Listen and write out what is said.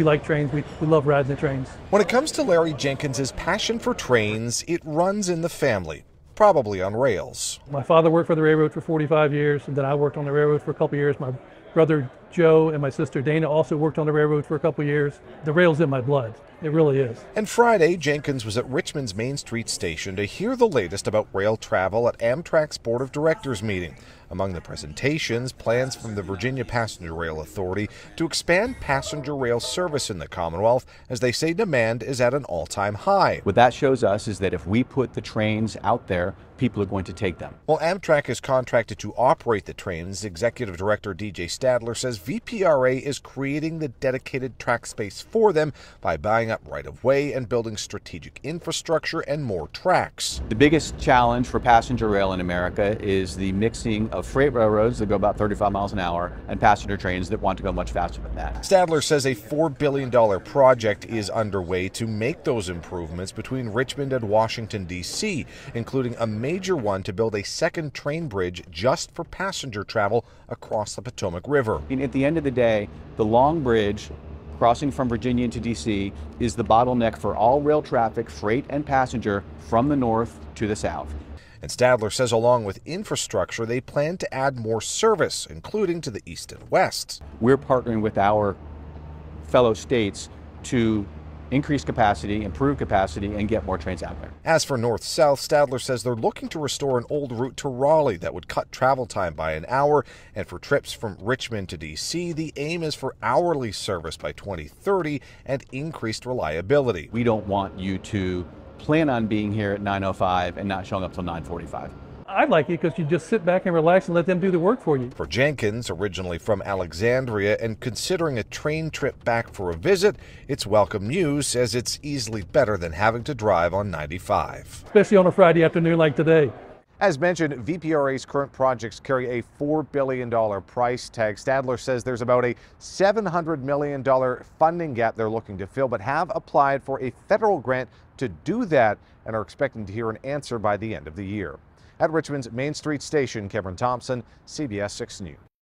we like trains. We, we love riding the trains. When it comes to Larry Jenkins's passion for trains, it runs in the family, probably on rails. My father worked for the railroad for 45 years, and then I worked on the railroad for a couple years. My brother Joe and my sister Dana also worked on the railroad for a couple years. The rail's in my blood. It really is. And Friday, Jenkins was at Richmond's Main Street station to hear the latest about rail travel at Amtrak's Board of Directors meeting. Among the presentations, plans from the Virginia Passenger Rail Authority to expand passenger rail service in the Commonwealth as they say demand is at an all time high. What that shows us is that if we put the trains out there, people are going to take them. While Amtrak is contracted to operate the trains, Executive Director DJ Stadler says VPRA is creating the dedicated track space for them by buying up right of way and building strategic infrastructure and more tracks. The biggest challenge for passenger rail in America is the mixing of freight railroads that go about 35 miles an hour and passenger trains that want to go much faster than that. Stadler says a $4 billion project is underway to make those improvements between Richmond and Washington, D.C., including a major one to build a second train bridge just for passenger travel across the Potomac River. And at the end of the day, the long bridge crossing from Virginia into DC is the bottleneck for all rail traffic, freight and passenger from the north to the south. And Stadler says, along with infrastructure, they plan to add more service, including to the east and west. We're partnering with our fellow states to increase capacity, improve capacity, and get more trains out there. As for north south, Stadler says they're looking to restore an old route to Raleigh that would cut travel time by an hour. And for trips from Richmond to D.C., the aim is for hourly service by 2030 and increased reliability. We don't want you to plan on being here at 9.05 and not showing up till 9.45. I like it because you just sit back and relax and let them do the work for you. For Jenkins, originally from Alexandria and considering a train trip back for a visit, it's welcome news as it's easily better than having to drive on 95. Especially on a Friday afternoon like today. As mentioned, VPRA's current projects carry a $4 billion price tag. Stadler says there's about a $700 million funding gap they're looking to fill, but have applied for a federal grant to do that and are expecting to hear an answer by the end of the year. At Richmond's Main Street Station, Cameron Thompson, CBS 6 News.